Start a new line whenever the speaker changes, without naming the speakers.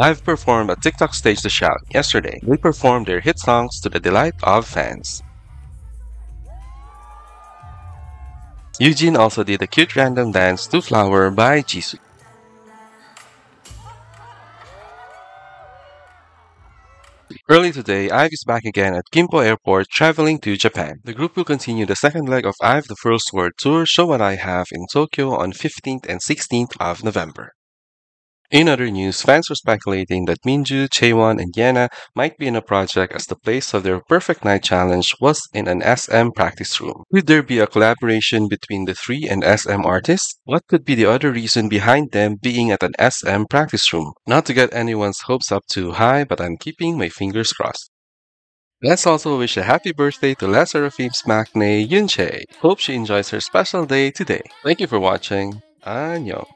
IVE performed at TikTok Stage The Shout yesterday. They performed their hit songs to the delight of fans. Yujin also did a cute random dance to Flower by Jisoo. Early today, IVE is back again at Gimpo Airport traveling to Japan. The group will continue the second leg of IVE The First World Tour Show What I Have in Tokyo on 15th and 16th of November. In other news, fans were speculating that Minju, Chaewon, and Yena might be in a project as the place of their Perfect Night Challenge was in an SM practice room. Could there be a collaboration between the three and SM artists? What could be the other reason behind them being at an SM practice room? Not to get anyone's hopes up too high, but I'm keeping my fingers crossed. Let's also wish a happy birthday to LE SSERAFIM's Maknae Eunchae. Hope she enjoys her special day today. Thank you for watching. Annyeong.